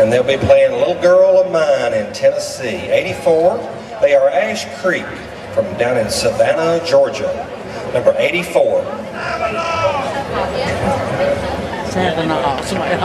And they'll be playing Little Girl of Mine in Tennessee. 84, they are Ash Creek from down in Savannah, Georgia. Number 84. Saginaw, oh, somebody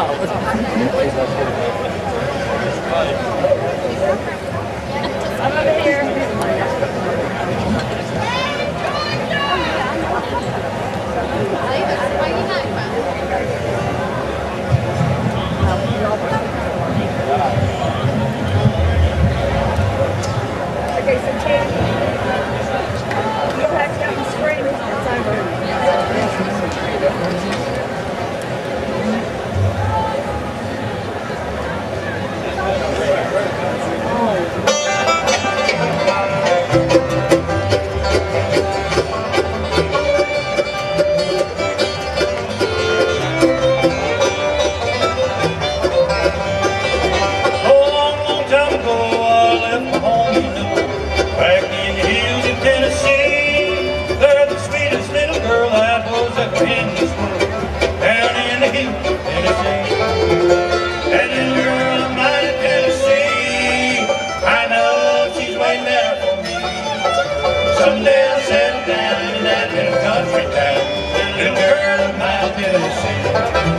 settle down in that little country town. Little girl of mine Tennessee.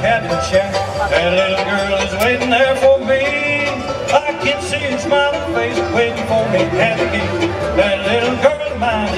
cabin shack. That little girl is waiting there for me. I can see her smiling face waiting for me. That little girl of mine